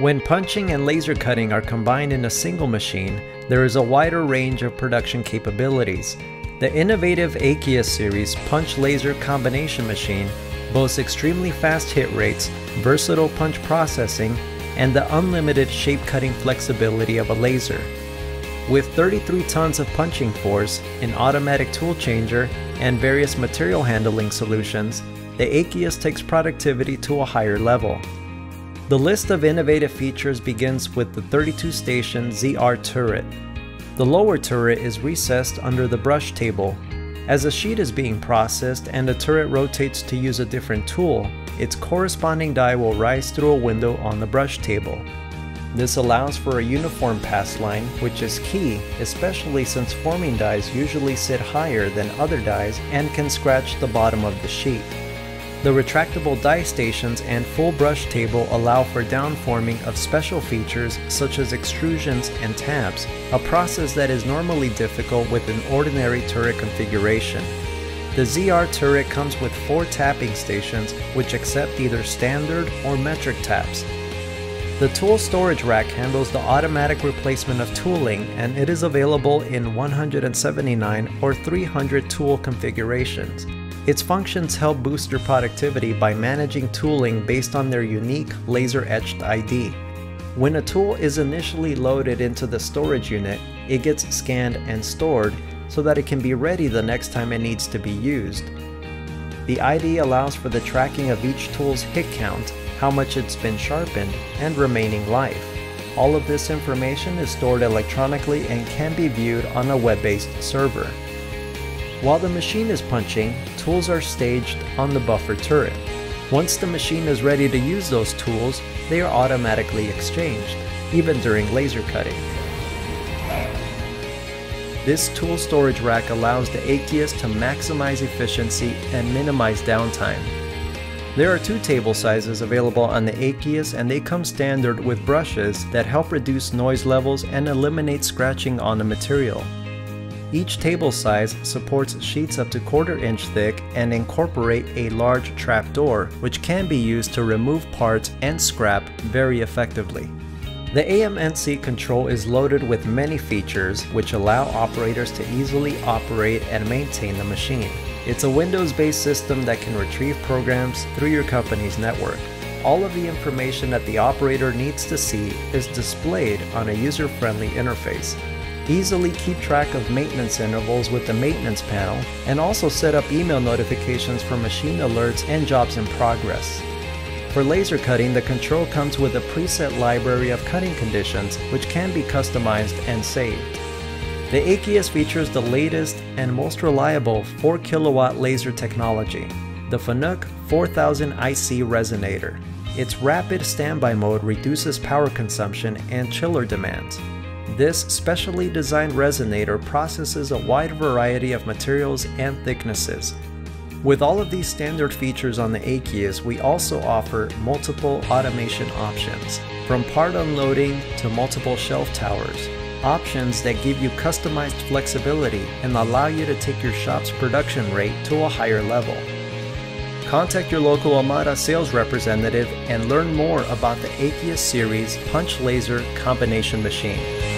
When punching and laser cutting are combined in a single machine, there is a wider range of production capabilities. The innovative ACIES series punch laser combination machine boasts extremely fast hit rates, versatile punch processing, and the unlimited shape cutting flexibility of a laser. With 33 tons of punching force, an automatic tool changer, and various material handling solutions, the ACIES takes productivity to a higher level. The list of innovative features begins with the 32 station ZR turret. The lower turret is recessed under the brush table. As a sheet is being processed and the turret rotates to use a different tool, its corresponding die will rise through a window on the brush table. This allows for a uniform pass line, which is key, especially since forming dies usually sit higher than other dies and can scratch the bottom of the sheet. The retractable die stations and full brush table allow for downforming of special features such as extrusions and tabs, a process that is normally difficult with an ordinary turret configuration. The ZR turret comes with four tapping stations which accept either standard or metric taps. The tool storage rack handles the automatic replacement of tooling and it is available in 179 or 300 tool configurations. Its functions help boost your productivity by managing tooling based on their unique laser-etched ID. When a tool is initially loaded into the storage unit, it gets scanned and stored so that it can be ready the next time it needs to be used. The ID allows for the tracking of each tool's hit count, how much it's been sharpened, and remaining life. All of this information is stored electronically and can be viewed on a web-based server. While the machine is punching, tools are staged on the buffer turret. Once the machine is ready to use those tools, they are automatically exchanged, even during laser cutting. This tool storage rack allows the ACIES to maximize efficiency and minimize downtime. There are two table sizes available on the ACIES and they come standard with brushes that help reduce noise levels and eliminate scratching on the material. Each table size supports sheets up to quarter inch thick and incorporate a large trap door, which can be used to remove parts and scrap very effectively. The AMNC control is loaded with many features which allow operators to easily operate and maintain the machine. It's a Windows-based system that can retrieve programs through your company's network. All of the information that the operator needs to see is displayed on a user-friendly interface. Easily keep track of maintenance intervals with the maintenance panel and also set up email notifications for machine alerts and jobs in progress. For laser cutting, the control comes with a preset library of cutting conditions which can be customized and saved. The ACIES features the latest and most reliable 4 kilowatt laser technology, the Fanuc 4000 IC resonator. Its rapid standby mode reduces power consumption and chiller demands, this specially designed resonator processes a wide variety of materials and thicknesses. With all of these standard features on the ACIES, we also offer multiple automation options, from part unloading to multiple shelf towers, options that give you customized flexibility and allow you to take your shop's production rate to a higher level. Contact your local Amada sales representative and learn more about the Aeqius Series Punch Laser Combination Machine.